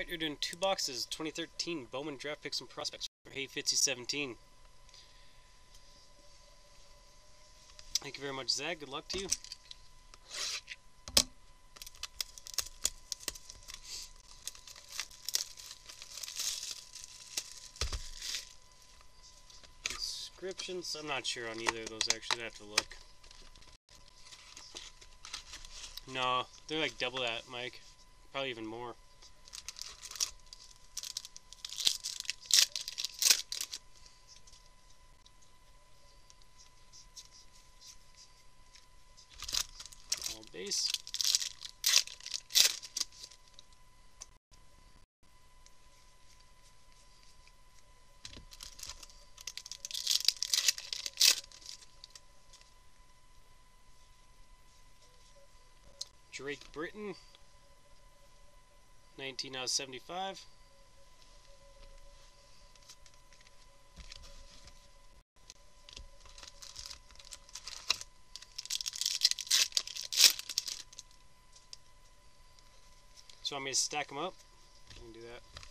Alright, you're doing two boxes, 2013 Bowman Draft Picks and Prospects for Hey Fitzy 17. Thank you very much, Zach. Good luck to you. Inscriptions, I'm not sure on either of those actually, I have to look. No, they're like double that, Mike. Probably even more. Base. Drake Britton, 19 out of 75. So want me to stack them up? I can do that.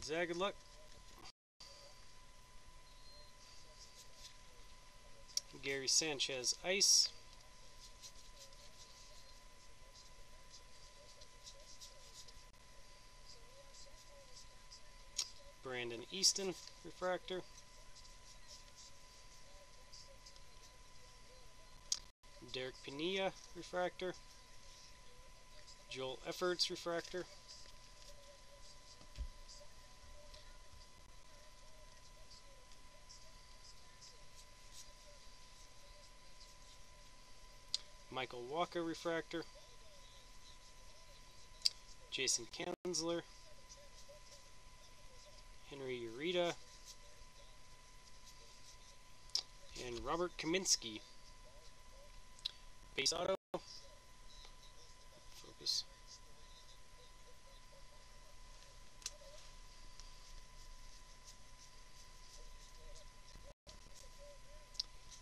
Alright, Zach, good luck. Gary Sanchez, Ice. Brandon Easton, Refractor. Derek Pinilla, Refractor. Joel Efforts, Refractor. Michael Walker refractor, Jason Kanzler, Henry Urrutia, and Robert Kaminsky. Base auto. Focus.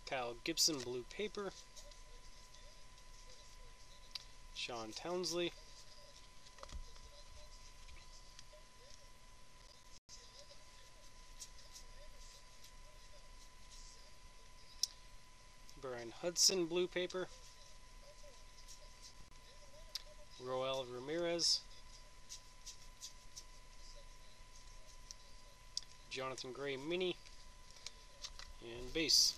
Kyle Gibson blue paper. Sean Townsley. Brian Hudson blue paper. Roel Ramirez. Jonathan Gray mini. And base.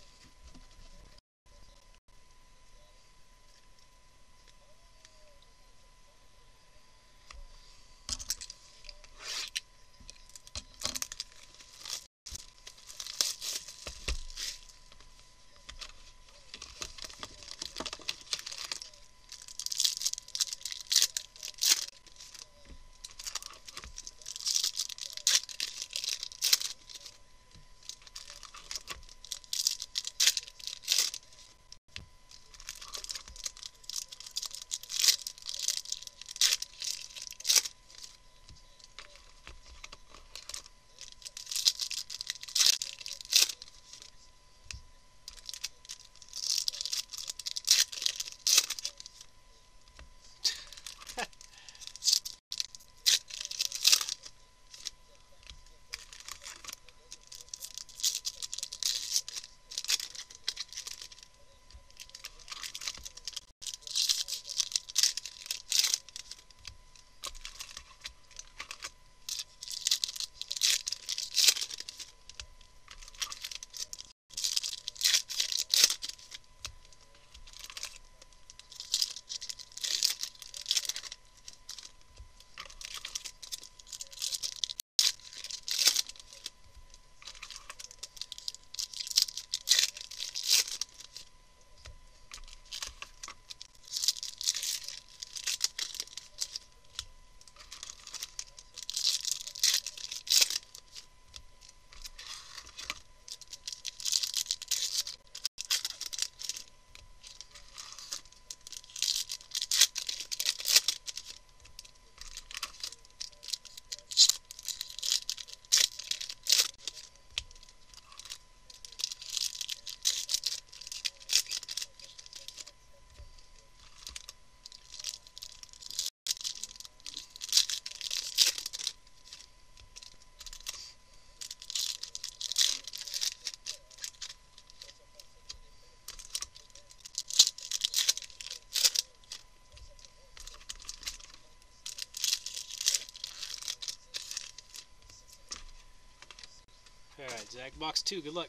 Zach box two. Good luck.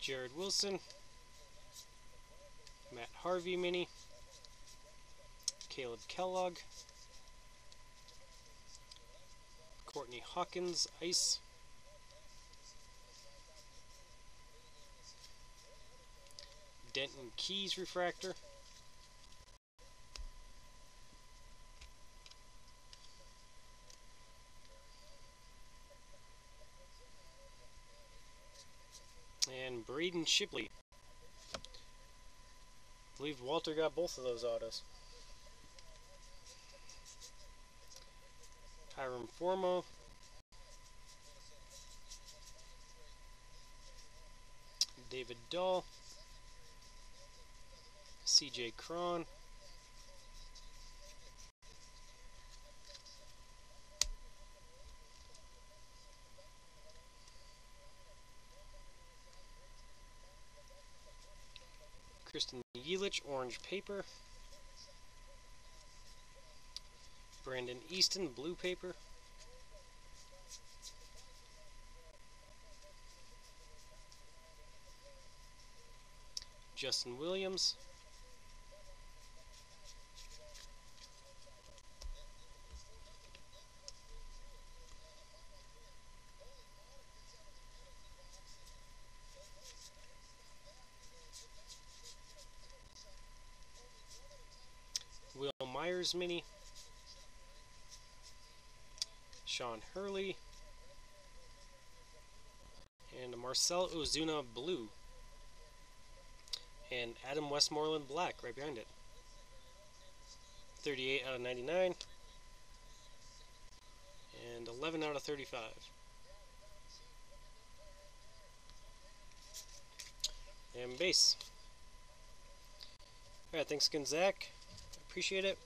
Jared Wilson, Matt Harvey mini, Caleb Kellogg, Courtney Hawkins ice, Denton Keys refractor. And Braden Shipley. I believe Walter got both of those autos. Hiram Formo. David Dahl. CJ Cron. Christian Yelich, orange paper. Brandon Easton, blue paper. Justin Williams. Myers mini. Sean Hurley. And Marcell Ozuna blue. And Adam Westmoreland black right behind it. 38 out of 99. And 11 out of 35. And base. Alright, thanks again, Zach. Appreciate it.